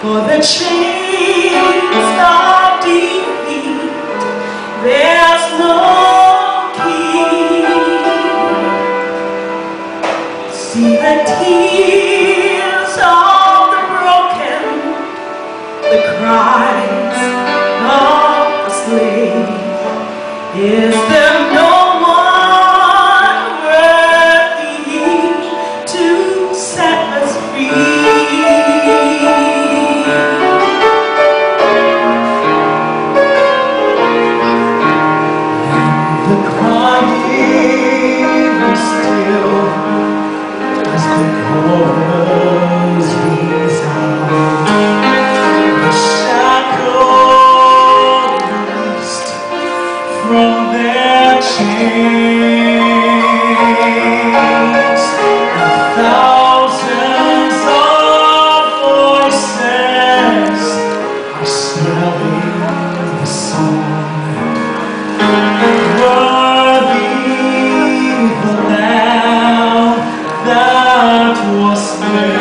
For the chains of defeat, there's no key. See the tears of the broken, the cries of the slave. Is That was good.